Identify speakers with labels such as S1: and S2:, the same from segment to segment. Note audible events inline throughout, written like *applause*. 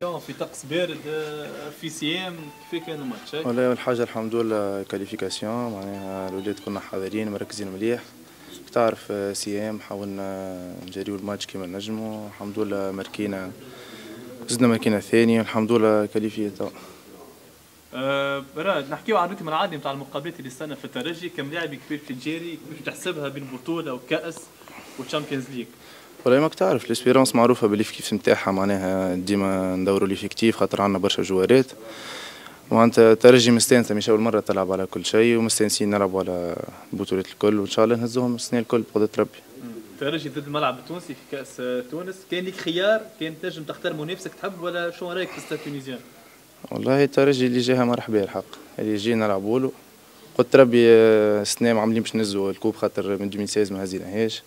S1: في طقس بارد آه، في seizième كيف كان الماتش؟
S2: والله أول حاجة الحمد لله qualification معناها الولاد كنا حاضرين مركزين مليح. تعرف آه، seizième حاولنا نجريو الماتش كيما نجمو الحمد لله ماركينا زدنا ماركينا الثاني الحمد لله qualifiés. تو
S1: أه نحكيو عن ال rythme العادي نتاع المقابلات اللي استنى في الترجي. كم لاعب كبير في الجيري كيف تحسبها بين بطولة وكأس و Champions League
S2: والله ماك تعرف L'Espérance معروفة بال l'effectif نتاعها معناها ديما ندوروا l'effectif خاطر عندنا برشا جوارات. معناتها ترجي مستانسه مش أول مرة تلعب على كل شيء ومستانسين نلعبوا على البطولات الكل وإن شاء الله نهزوهم السنة الكل بقدره ربي
S1: ترجي ضد الملعب التونسي في كأس تونس. كان لك خيار؟ كان تنجم تختار منافسك تحب ولا شو رأيك في Stade Tunisien
S2: والله الترجي اللي جاها مرحبا الحق. اللي يجي نلعبوا له قلت ربي السنة ما عاملين باش نهزوا ال coupe خاطر من 2016 ما هزيناهاش.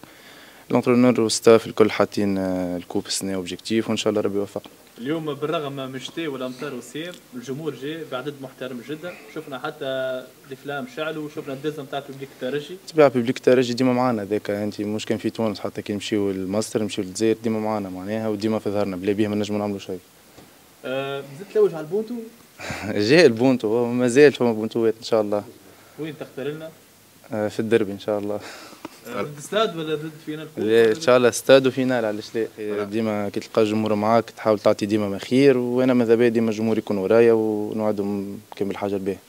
S2: l'entraîneur وال staff الكل حاطين ال coupe السنة objectif وان شاء الله ربي يوفقنا
S1: اليوم بالرغم من الشتاء والأمطار والسير الجمهور جاء بعدد محترم جدا شفنا حتى ال flammes شعلوا وشفنا الدزه نتاع public الترجي
S2: تبع public الترجي ديما معانا ذاك أنت مش كان في تونس حتى كي نمشيو لمصر نمشيو للجزائر ديما معانا معناها وديما في ظهرنا بلا بيه ما نجمو نعملوا شيء.
S1: أه زدت تلوج على البونتو؟ *laughs*
S2: جاء البونتو مازال فما بونتوات ان شاء الله.
S1: وين تختار لنا؟
S2: أه في الدربي ان شاء الله.
S1: ضد استاد ولا ضد فينال
S2: إن شاء الله استاد وفينال علاش لا؟ ديما كي تلقى الجمهور معاك تحاول تعطي ديما ما خير وأنا ماذا بيا ديما الجمهور يكون ورايا ونوعدهم كامل حاجة الباهيه